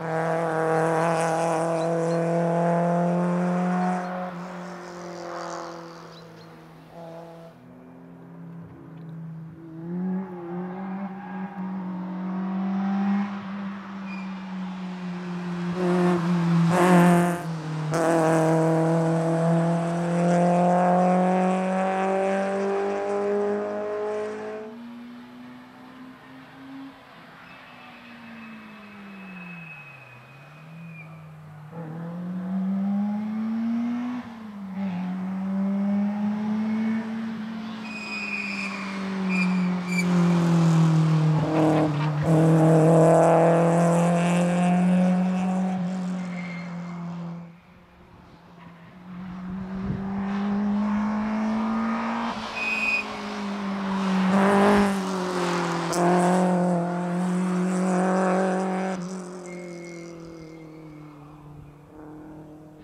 Uh...